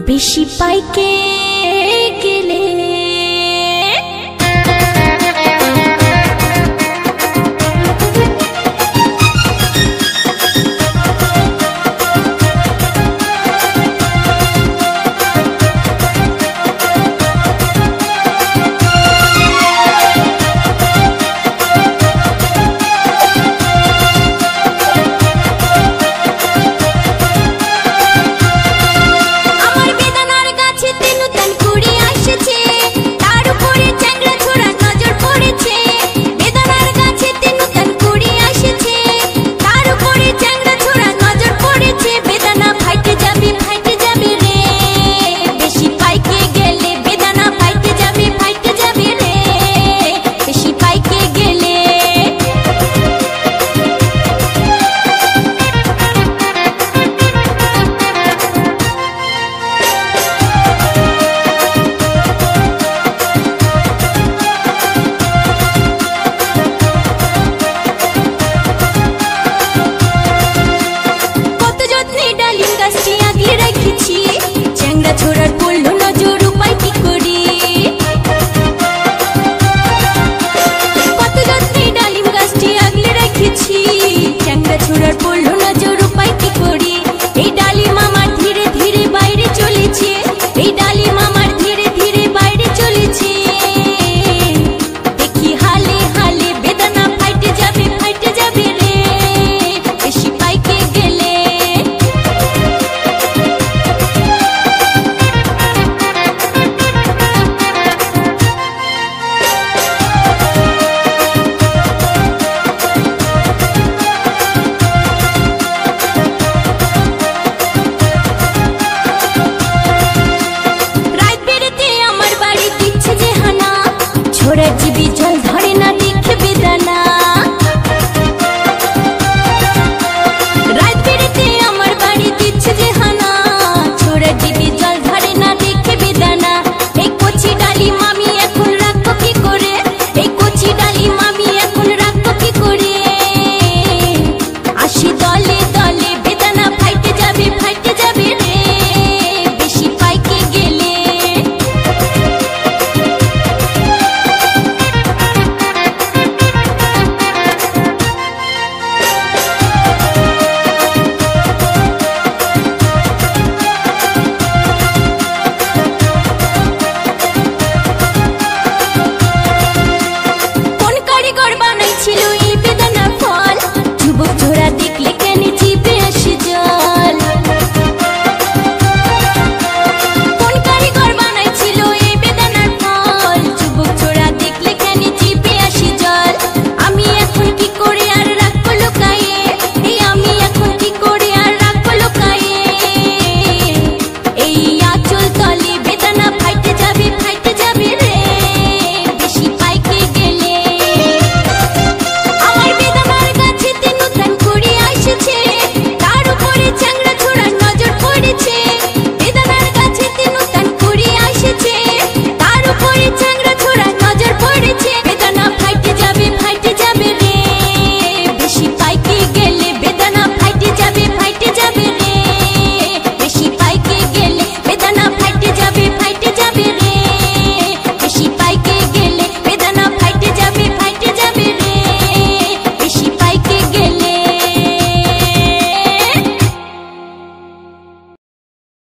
বেশি পাইকে গেলে